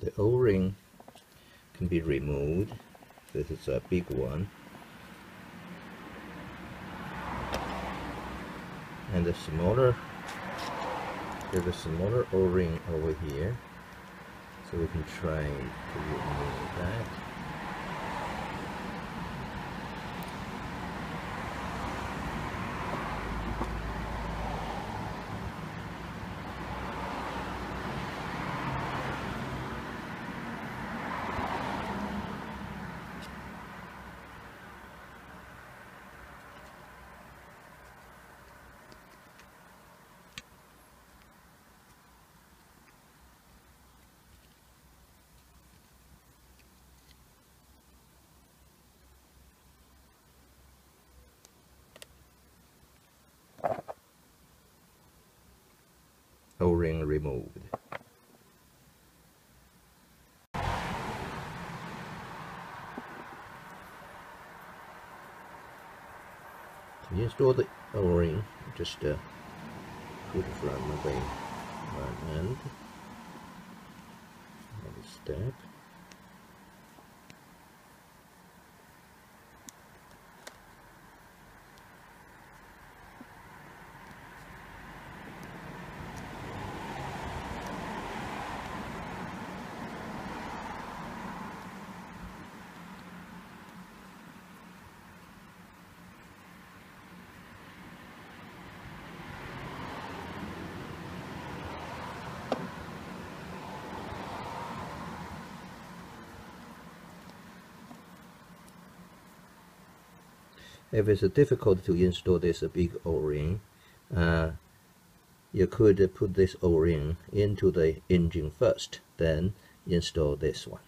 the o-ring can be removed. This is a big one. And the smaller there's a smaller o-ring over here. So we can try to remove that O-ring removed. To install the O-ring, just uh, put it from the one end, another step. If it's difficult to install this big o-ring uh, you could put this o-ring into the engine first then install this one